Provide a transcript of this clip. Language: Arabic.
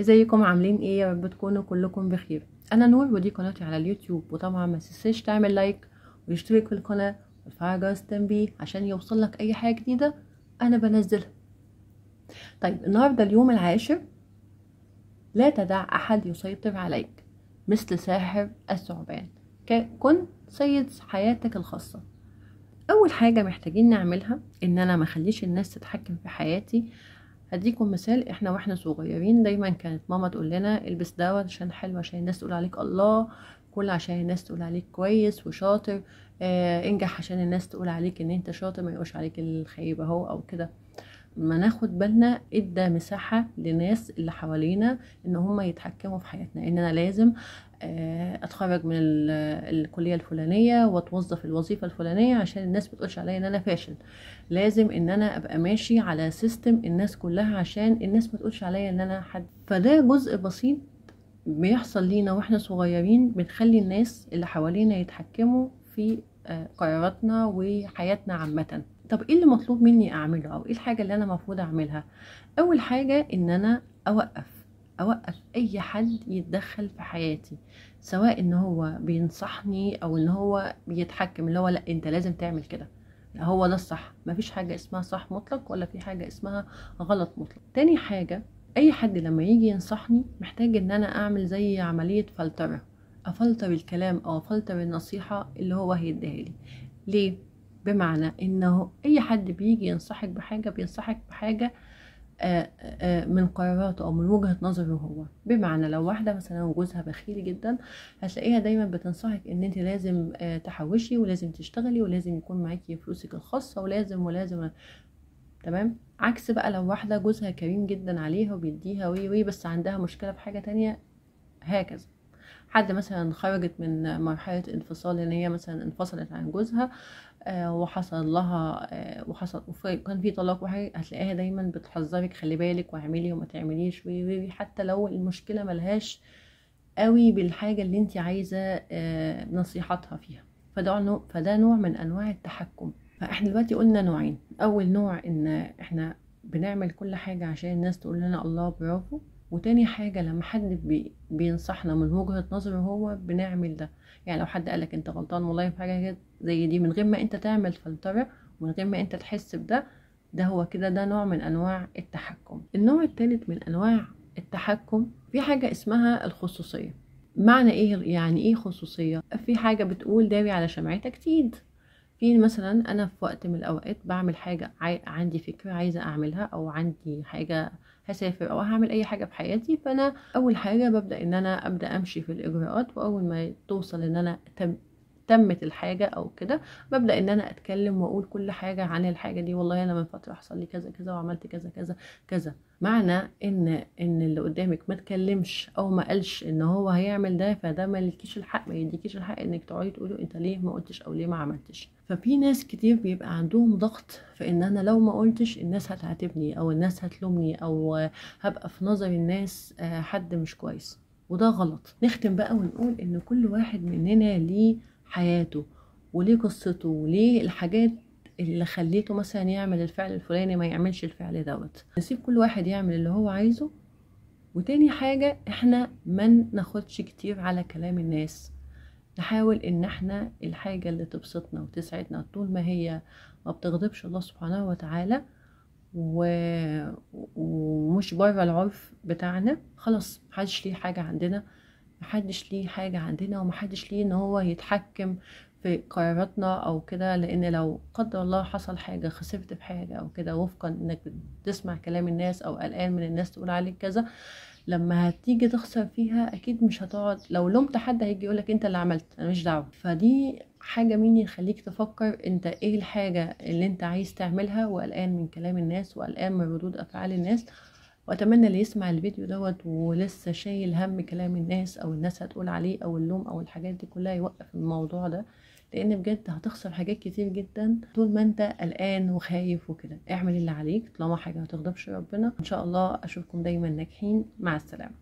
ازيكم؟ عاملين إيه؟ يا رب تكونوا كلكم بخير. أنا نور ودي قناتي على اليوتيوب. وطبعا ما تنساش تعمل لايك واشترك في القناة وتفعل جرس التنبيه عشان يوصل لك أي حاجة جديدة أنا بنزلها. طيب النهارده اليوم العاشر لا تدع أحد يسيطر عليك مثل ساحر الثعبان. كن سيد حياتك الخاصة. أول حاجة محتاجين نعملها إن أنا ما أخليش الناس تتحكم في حياتي هديكم مثال إحنا وإحنا صغيرين دايما كانت ماما تقول لنا البس دوت عشان حلو عشان الناس تقول عليك الله كل عشان الناس تقول عليك كويس وشاطر آه انجح عشان الناس تقول عليك إن أنت شاطر ما يقولش عليك الخيب أهو أو كده. ما ناخد بالنا ادى مساحة لناس اللي حوالينا إن هم يتحكموا في حياتنا. إن أنا لازم أتخرج من الكلية الفلانية وأتوظف الوظيفة الفلانية عشان الناس بتقولش عليا إن أنا فاشل. لازم إن أنا أبقى ماشي على سيستم الناس كلها عشان الناس ما تقولش عليا إن أنا حد. فده جزء بسيط بيحصل لينا وإحنا صغيرين بنخلي الناس اللي حوالينا يتحكموا في قراراتنا وحياتنا عامة. طب إيه اللي مطلوب مني أعمله؟ أو إيه الحاجة اللي أنا المفروض أعملها؟ أول حاجة إن أنا أوقف أوقف أي حد يتدخل في حياتي سواء إن هو بينصحني أو إن هو بيتحكم اللي هو لأ أنت لازم تعمل كده. هو ده الصح. مفيش حاجة اسمها صح مطلق ولا في حاجة اسمها غلط مطلق. تاني حاجة أي حد لما يجي ينصحني محتاج إن أنا أعمل زي عملية فلترة. أفلتر الكلام أو أفلتر النصيحة اللي هو هيديها لي. ليه؟ بمعنى إنه أي حد بيجي ينصحك بحاجة بينصحك بحاجة آآ آآ من قراراته أو من وجهة نظره هو. بمعنى لو واحدة مثلا جوزها بخيل جدا هتلاقيها دايما بتنصحك إن أنت لازم تحوشي ولازم تشتغلي ولازم يكون معاكي فلوسك الخاصة ولازم ولازم تمام؟ عكس بقى لو واحدة جوزها كريم جدا عليها وبيديها وي وي بس عندها مشكلة في حاجة تانية هكذا. حد مثلا خرجت من مرحلة انفصال ان هي مثلا انفصلت عن جوزها آه وحصل لها آه وحصل كان في طلاق وحاجه هتلاقيها دايما بتحذرك خلي بالك واعملي وما تعمليش حتى لو المشكلة ملهاش قوي بالحاجة اللي انت عايزة آه نصيحتها فيها. فده نوع فده نوع من أنواع التحكم. فإحنا دلوقتي قلنا نوعين. أول نوع إن إحنا بنعمل كل حاجة عشان الناس تقول لنا الله برافو. وتاني حاجة لما حد بي بينصحنا من وجهة نظره هو بنعمل ده. يعني لو حد قالك أنت غلطان والله في حاجة زي دي من غير ما أنت تعمل فلترة ومن غير ما أنت تحس بده ده هو كده ده نوع من أنواع التحكم. النوع الثالث من أنواع التحكم في حاجة اسمها الخصوصية. معنى إيه يعني إيه خصوصية؟ في حاجة بتقول داوي على شمعتك تيد في مثلا أنا في وقت من الأوقات بعمل حاجة عندي فكرة عايزة أعملها أو عندي حاجة هسافر أو هعمل أي حاجة في حياتي فأنا أول حاجة ببدأ إن أنا أبدأ أمشي في الإجراءات وأول ما توصل إن أنا تم تمت الحاجة أو كده ببدأ إن أنا أتكلم وأقول كل حاجة عن الحاجة دي والله أنا من فترة حصل لي كذا كذا وعملت كذا كذا كذا. معنى ان إن اللي قدامك ما تكلمش أو ما قالش إن هو هيعمل ده فده ما الحق ما يديكيش الحق إنك تقعدي تقولي أنت ليه ما قلتش أو ليه ما عملتش. ففي ناس كتير بيبقى عندهم ضغط في إن أنا لو ما قلتش الناس هتعاتبني أو الناس هتلومني أو هبقى في نظر الناس حد مش كويس. وده غلط. نختم بقى ونقول إن كل واحد مننا ليه حياته وليه قصته وليه الحاجات اللي خليته مثلا يعمل الفعل الفلاني ما يعملش الفعل دوت. نسيب كل واحد يعمل اللي هو عايزه. وتاني حاجة إحنا ما ناخدش كتير على كلام الناس. نحاول إن إحنا الحاجة اللي تبسطنا وتسعدنا طول ما هي ما بتغضبش الله سبحانه وتعالى و... ومش بره العرف بتاعنا خلاص محدش ليه حاجة عندنا محدش ليه حاجة عندنا ومحدش ليه إن هو يتحكم في قراراتنا أو كده لأن لو قدر الله حصل حاجة خسرت في حاجة أو كده وفقا إنك تسمع كلام الناس أو قلقان من الناس تقول عليك كذا لما هتيجي تخسر فيها أكيد مش هتقعد. لو لومت حد هيجي يقولك أنت اللي عملت أنا مش دعوة. فدي حاجة مني تخليك تفكر أنت إيه الحاجة اللي أنت عايز تعملها وقلقان من كلام الناس وقلقان من ردود أفعال الناس. وأتمنى اللي يسمع الفيديو دوت ولسه شايل هم كلام الناس أو الناس هتقول عليه أو اللوم أو الحاجات دي كلها يوقف الموضوع ده. لأن بجد هتخسر حاجات كتير جدا طول ما انت قلقان وخايف وكده. اعمل اللي عليك طالما حاجة ما تغضبش ربنا. ان شاء الله اشوفكم دايما ناجحين. مع السلامة.